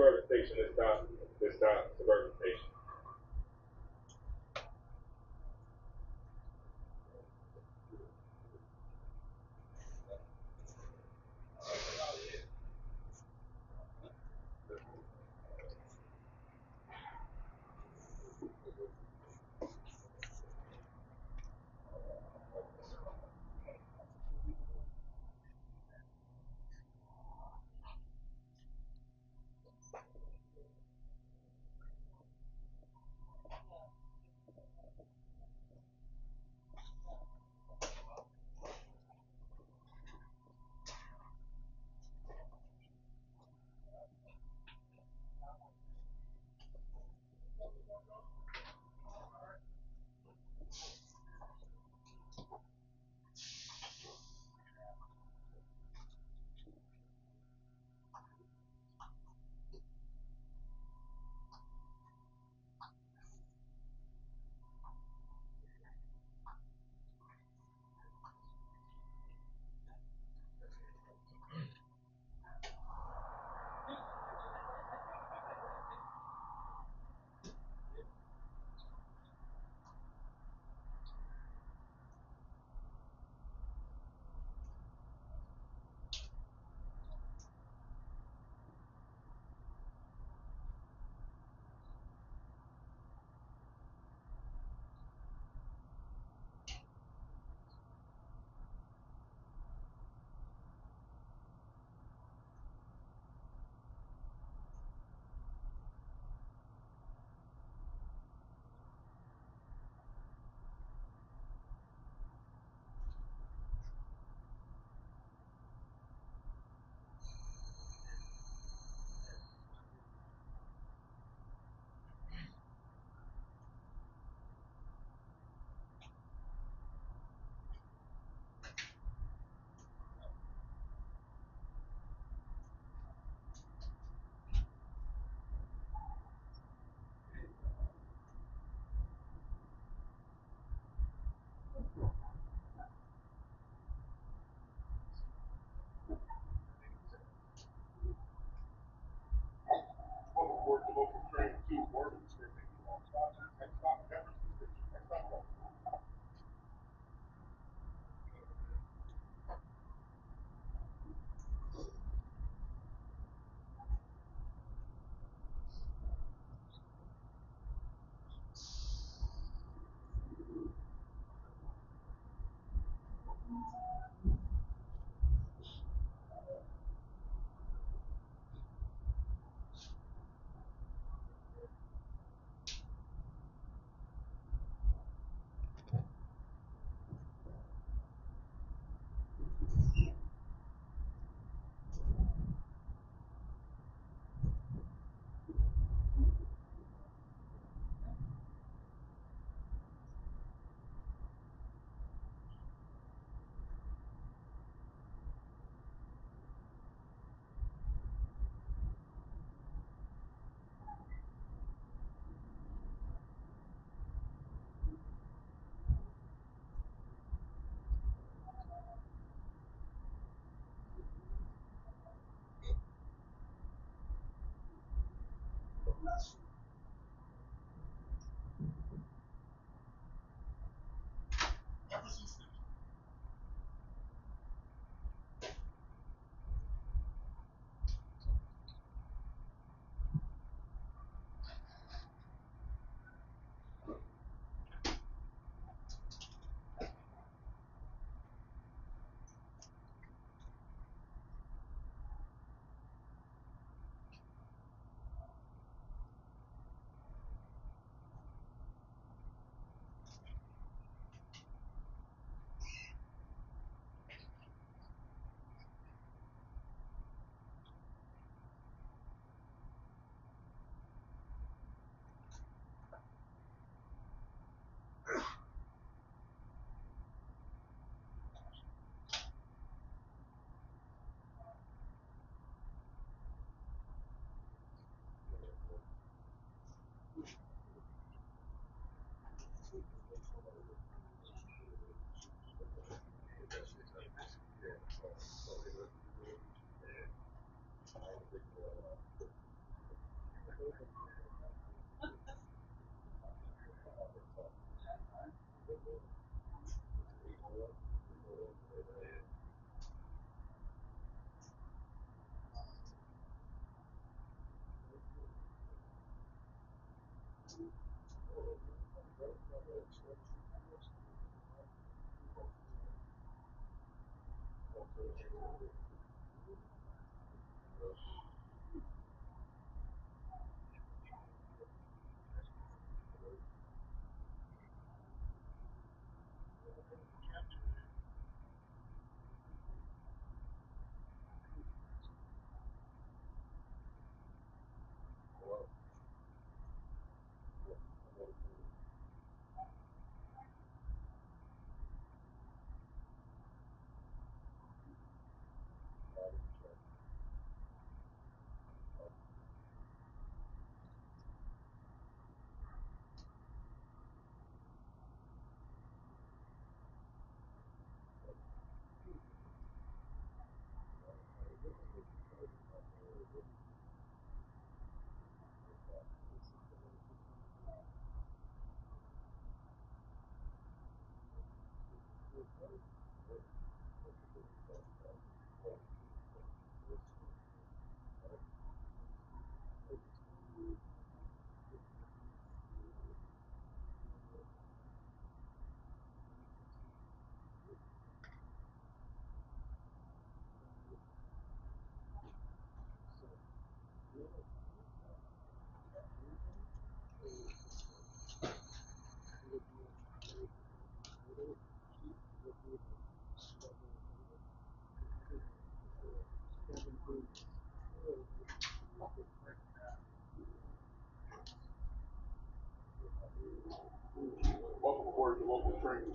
Suburban Station, this stop, this stop, Suburban Aboard the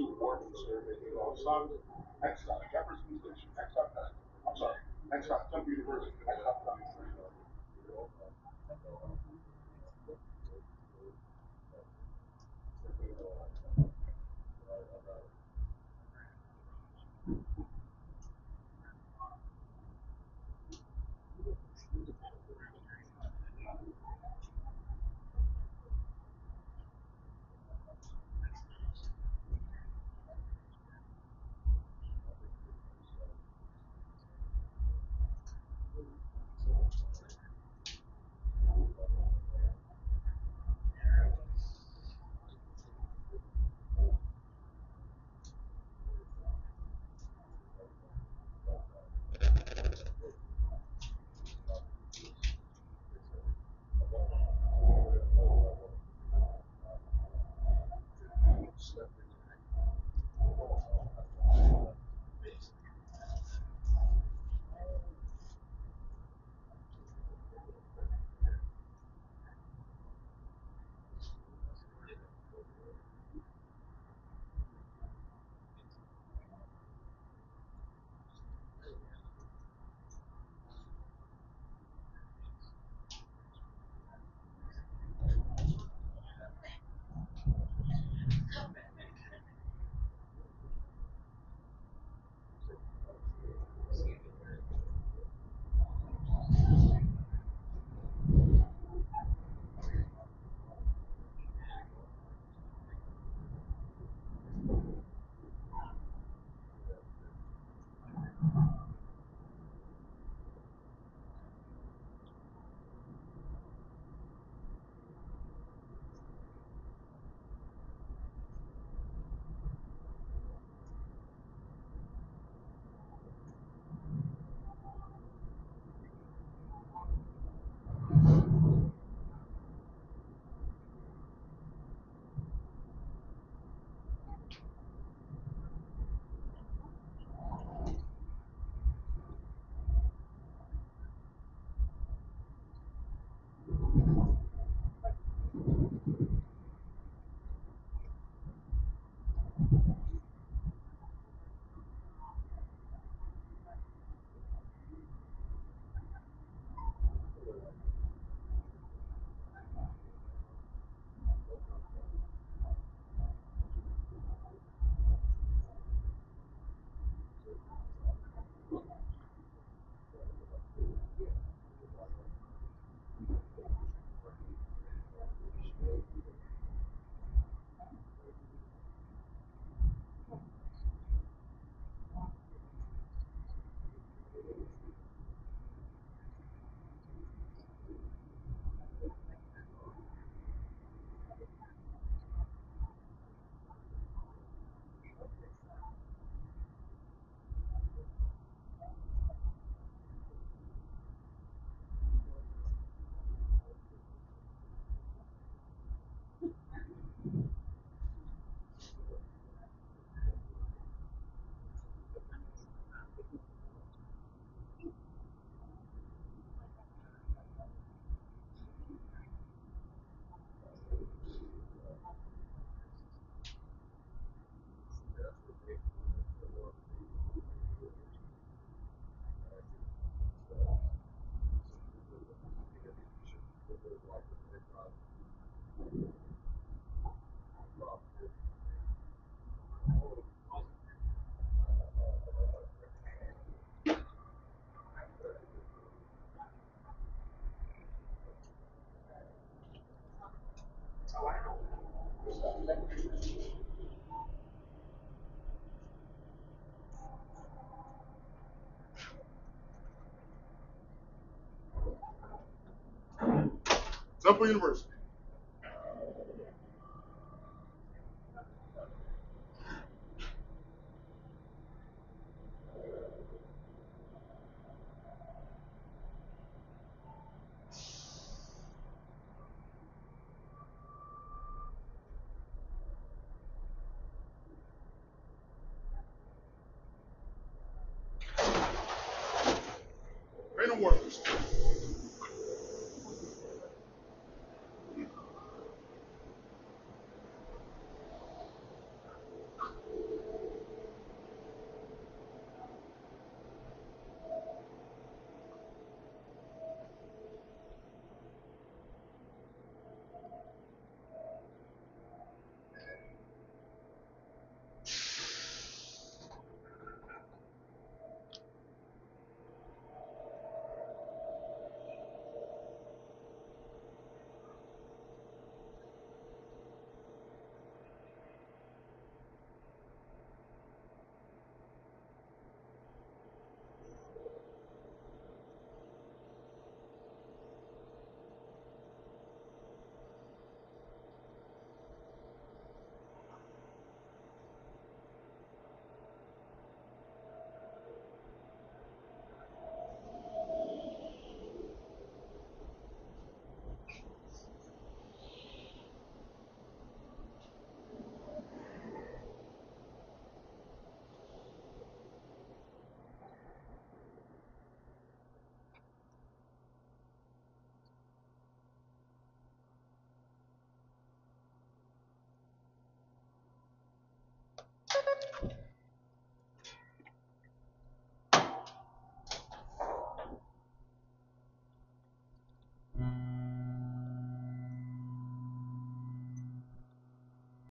to Warden serving you know, next stop Jefferson Station, stop, uh, I'm sorry, stop Temple University, stop Temple University. Temple University.